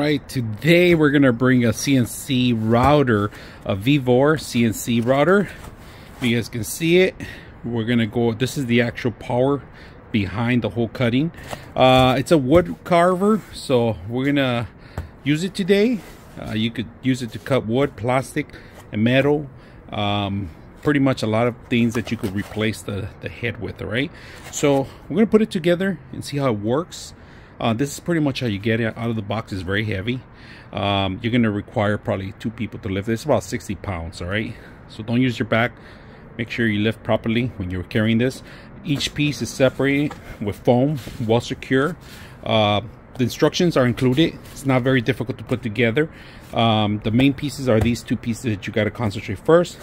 Right, today we're going to bring a CNC router, a Vevor CNC router. You guys can see it, we're going to go, this is the actual power behind the whole cutting. Uh, it's a wood carver, so we're going to use it today. Uh, you could use it to cut wood, plastic, and metal. Um, pretty much a lot of things that you could replace the, the head with, all right? So we're going to put it together and see how it works. Uh, this is pretty much how you get it out of the box. It's very heavy. Um, you're going to require probably two people to lift this. about 60 pounds, all right? So don't use your back. Make sure you lift properly when you're carrying this. Each piece is separated with foam, well secure. Uh, the instructions are included. It's not very difficult to put together. Um, the main pieces are these two pieces that you got to concentrate first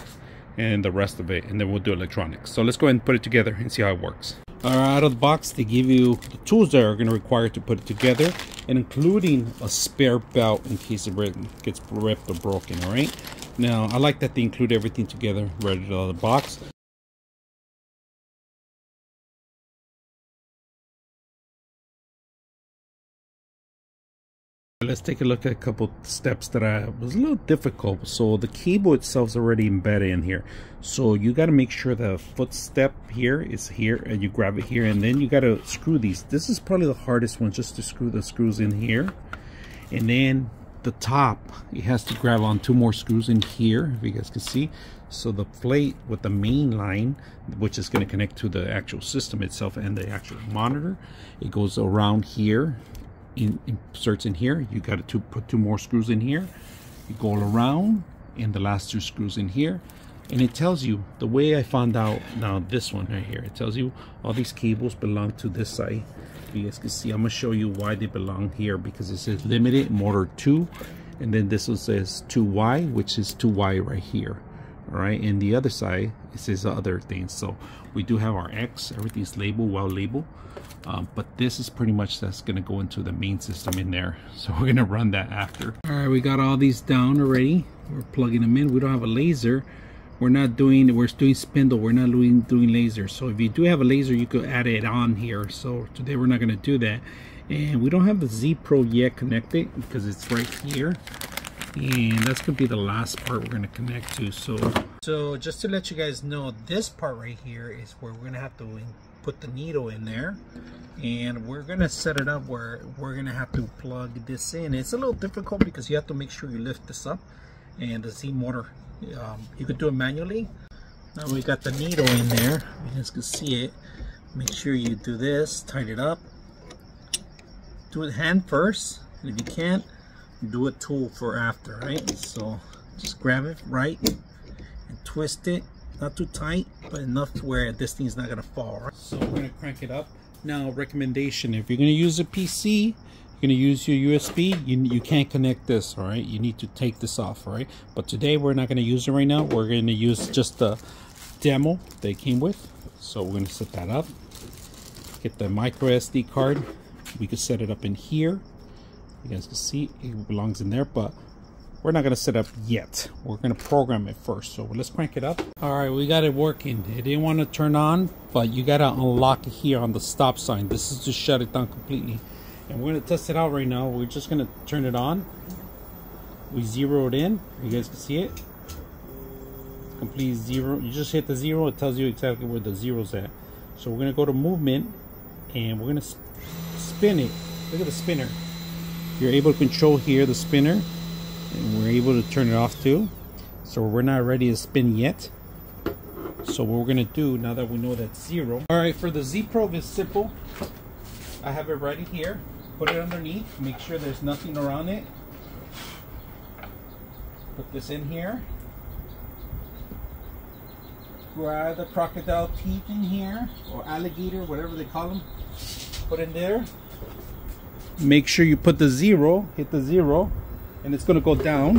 and the rest of it and then we'll do electronics so let's go ahead and put it together and see how it works out of the box. They give you the tools that are going to require to put it together and including a spare belt in case it gets ripped or broken all right? Now i like that they include everything together right out of the box Let's take a look at a couple steps that I was a little difficult. So the cable itself is already embedded in here. So you got to make sure the footstep here is here and you grab it here and then you got to screw these. This is probably the hardest one just to screw the screws in here. And then the top, it has to grab on two more screws in here if you guys can see. So the plate with the main line, which is going to connect to the actual system itself and the actual monitor, it goes around here in, inserts in here. You got to put two more screws in here. You go around and the last two screws in here. And it tells you, the way I found out, now this one right here, it tells you all these cables belong to this side. You guys can see, I'm gonna show you why they belong here because it says limited motor 2. And then this one says 2Y, which is 2Y right here. All right, and the other side, it says other things. So we do have our X, everything's labeled, well labeled. Um, but this is pretty much that's going to go into the main system in there. So we're going to run that after. All right we got all these down already. We're plugging them in. We don't have a laser. We're not doing we're doing spindle. We're not doing doing laser. So if you do have a laser you could add it on here. So today we're not going to do that. And we don't have the Z probe yet connected because it's right here and that's gonna be the last part we're gonna connect to so. So just to let you guys know this part right here is where we're gonna have to put the needle in there. And we're gonna set it up where we're gonna have to plug this in. It's a little difficult because you have to make sure you lift this up and the Z motor um, you could do it manually. Now we got the needle in there. You guys can see it. Make sure you do this tighten it up. Do it hand first and if you can't do a tool for after right? So just grab it right and twist it. Not too tight but enough where this thing's not gonna fall so we're gonna crank it up. Now recommendation. If you're gonna use a pc you're gonna use your usb you, you can't connect this all right? You need to take this off all right? But today we're not gonna use it right now. We're gonna use just the demo they came with. So we're gonna set that up. Get the micro sd card. We could set it up in here you guys can see it belongs in there but we're not going to set up yet. We're going to program it first so let's crank it up. All right we got it working. It didn't want to turn on but you got to unlock it here on the stop sign. This is to shut it down completely. And we're to test it out right now. We're just going to turn it on. We zero it in. You guys can see it. Complete zero. You just hit the zero. It tells you exactly where the zero's at. So we're going to go to movement and we're going to spin it. Look at the spinner you're able to control here the spinner and we're able to turn it off too. So we're not ready to spin yet. So what we're gonna do now that we know that's zero. All right for the Z probe is simple. I have it ready here. Put it underneath make sure there's nothing around it. Put this in here. Grab the crocodile teeth in here or alligator whatever they call them put in there make sure you put the zero hit the zero and it's going to go down.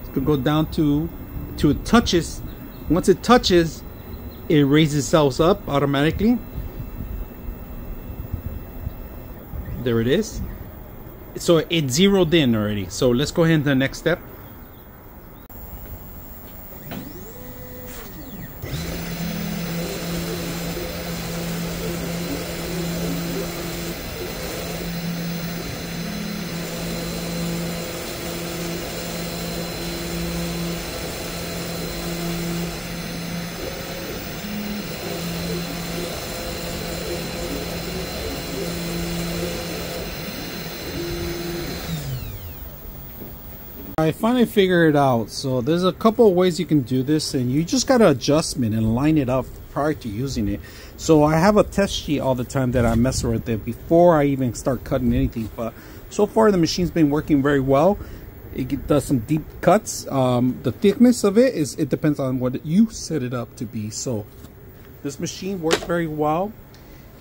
It's to go down to to it touches. Once it touches it raises itself up automatically. There it is. So it zeroed in already. So let's go ahead to the next step I finally figured it out. So there's a couple of ways you can do this and you just got to adjustment and line it up prior to using it. So I have a test sheet all the time that I mess with it before I even start cutting anything. But so far the machine's been working very well. It does some deep cuts. Um, the thickness of it is it depends on what you set it up to be. So this machine works very well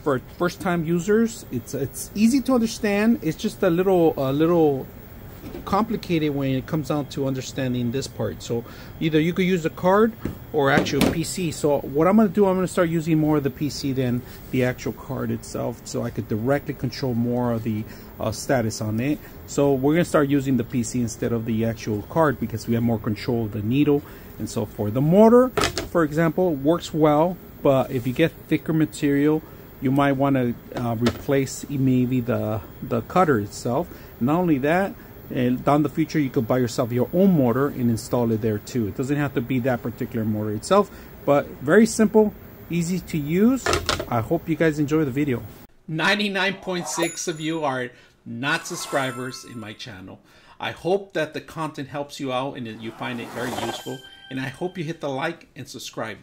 for first time users. It's it's easy to understand. It's just a little a little complicated when it comes down to understanding this part. So either you could use a card or actual PC. So what I'm going to do, I'm going to start using more of the PC than the actual card itself so I could directly control more of the uh, status on it. So we're going to start using the PC instead of the actual card because we have more control of the needle and so forth. The motor, for example, works well, but if you get thicker material, you might want to uh, replace maybe the, the cutter itself. Not only that, and down the future you could buy yourself your own motor and install it there too. It doesn't have to be that particular motor itself but very simple easy to use. I hope you guys enjoy the video. 99.6 of you are not subscribers in my channel. I hope that the content helps you out and you find it very useful. And i hope you hit the like and subscribe